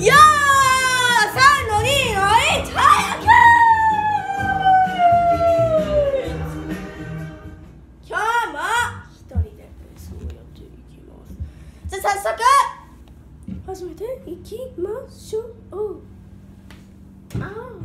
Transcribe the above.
よー3の2の1早く今日も一人でレースをやっていきますじゃあ早速始めて。いきましょう。ああ